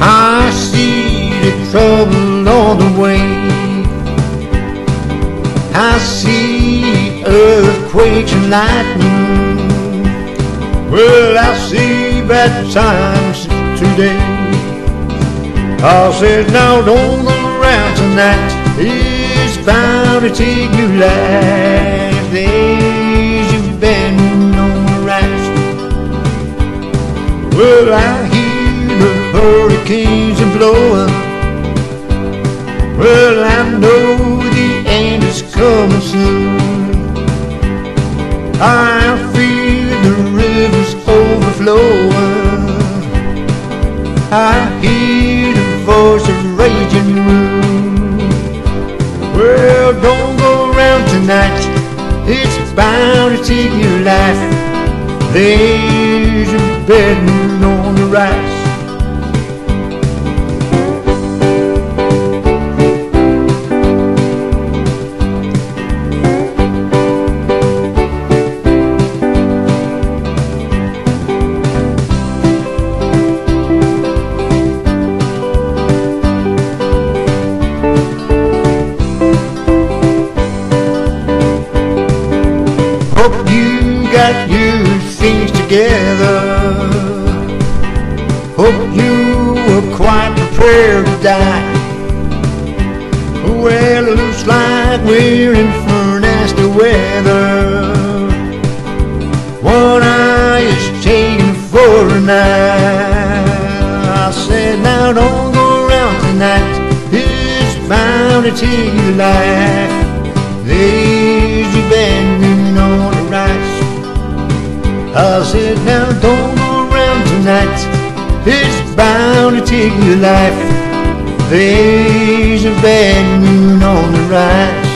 I see the trouble on the way. I see earthquakes and lightning. Well, I see bad times today. I said, now don't go around tonight. It's bound to take your life. There's you've been on the rise. Well, I hurricanes are blowing. Well, I know the end is coming soon. I feel the rivers overflowing. I hear the voice of raging moon. Well, don't go around tonight. It's bound to take your life. There's a moon on the rise. Got your things together. Hope you were quite prepared to die. Well, it looks like we're in for nasty weather. One eye is taken for a night. I said, now don't go around tonight. It's bound to take your life. I said, now don't go around tonight. It's bound to take your life. There's a bad moon on the rise.